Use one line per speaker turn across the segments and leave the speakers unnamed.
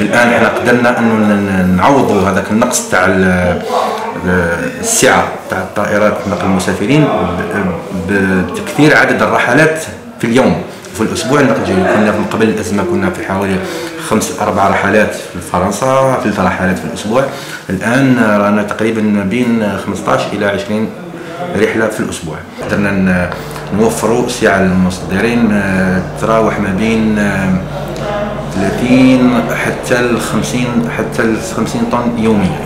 الان إحنا قدرنا انه نعوضوا هذاك النقص تاع السعة تاع الطائرات نقل المسافرين بتكثير عدد الرحلات في اليوم. في الأسبوع النقل الجوي كنا من قبل الأزمة كنا في حوالي خمس أربع رحلات في فرنسا ثلاث رحلات في الأسبوع. الآن رانا تقريبا بين 15 إلى 20 رحلة في الأسبوع. قدرنا نوفروا سعة للمصدرين تراوح ما بين 30 حتى ال 50 حتى ال 50 طن يوميا.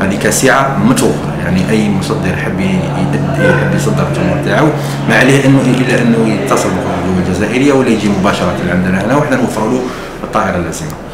هذه كسعه متوفرة يعني أي مصدر يحب يحب يصدر التمر تاعو ما عليه إنه إلا إنه يتصل بالحدود الجزائرية ولا يجي مباشرة عندنا هنا وحنا نوفر له الطائرة اللازمة.